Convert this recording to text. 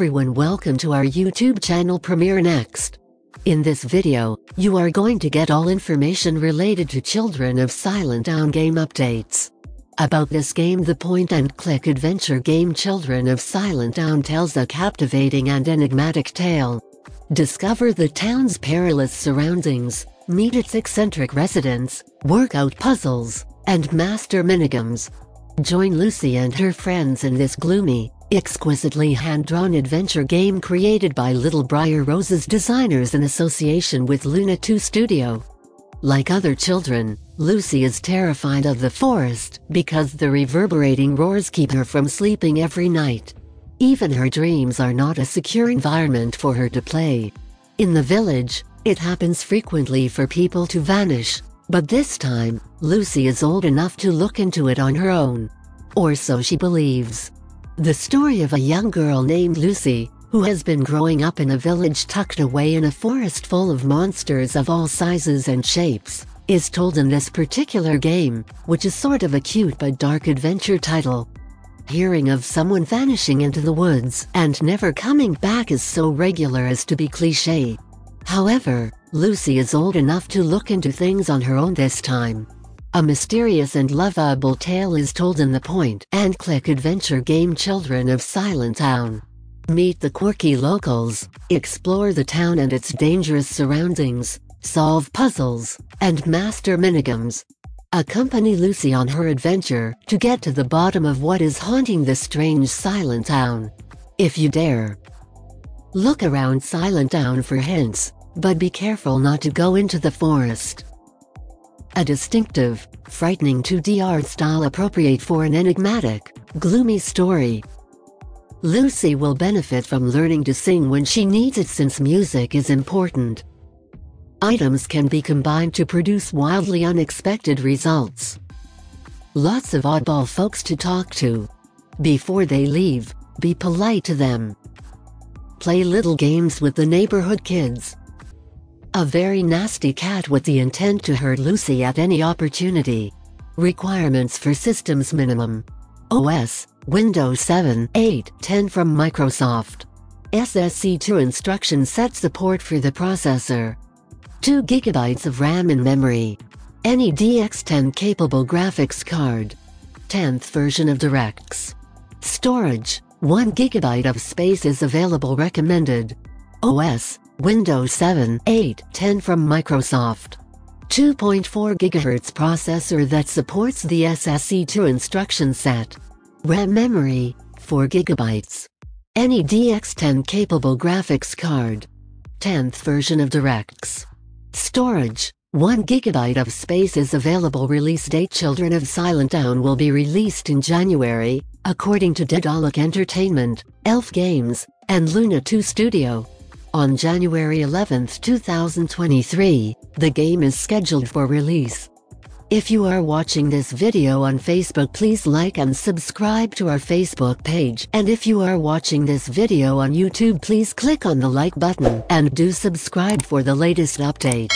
everyone welcome to our YouTube channel Premiere Next. In this video, you are going to get all information related to Children of Silentown game updates. About this game the point-and-click adventure game Children of Silentown tells a captivating and enigmatic tale. Discover the town's perilous surroundings, meet its eccentric residents, work out puzzles, and master minigames. Join Lucy and her friends in this gloomy, exquisitely hand-drawn adventure game created by Little Briar Rose's designers in association with Luna 2 Studio. Like other children, Lucy is terrified of the forest because the reverberating roars keep her from sleeping every night. Even her dreams are not a secure environment for her to play. In the village, it happens frequently for people to vanish, but this time, Lucy is old enough to look into it on her own. Or so she believes. The story of a young girl named Lucy, who has been growing up in a village tucked away in a forest full of monsters of all sizes and shapes, is told in this particular game, which is sort of a cute but dark adventure title. Hearing of someone vanishing into the woods and never coming back is so regular as to be cliché. However, Lucy is old enough to look into things on her own this time. A mysterious and lovable tale is told in the point-and-click adventure game Children of Silentown. Meet the quirky locals, explore the town and its dangerous surroundings, solve puzzles, and master minigames. Accompany Lucy on her adventure to get to the bottom of what is haunting this strange silent town. If you dare. Look around Silentown for hints, but be careful not to go into the forest. A distinctive, frightening 2D art style appropriate for an enigmatic, gloomy story. Lucy will benefit from learning to sing when she needs it since music is important. Items can be combined to produce wildly unexpected results. Lots of oddball folks to talk to. Before they leave, be polite to them. Play little games with the neighborhood kids. A very nasty cat with the intent to hurt Lucy at any opportunity. Requirements for systems minimum. OS, Windows 7, 8, 10 from Microsoft. SSE2 instruction set support for the processor. 2 GB of RAM in memory. Any DX10 capable graphics card. 10th version of DirectX. Storage, 1 GB of space is available recommended. OS, Windows 7, 8, 10 from Microsoft. 2.4 GHz processor that supports the SSE2 instruction set. RAM memory, 4 GB. Any DX10 capable graphics card. 10th version of DirectX. Storage, 1 GB of space is available release date Children of Silentown will be released in January, according to Daedalic Entertainment, Elf Games, and Luna 2 Studio. On January 11, 2023, the game is scheduled for release. If you are watching this video on Facebook please like and subscribe to our Facebook page and if you are watching this video on YouTube please click on the like button and do subscribe for the latest update.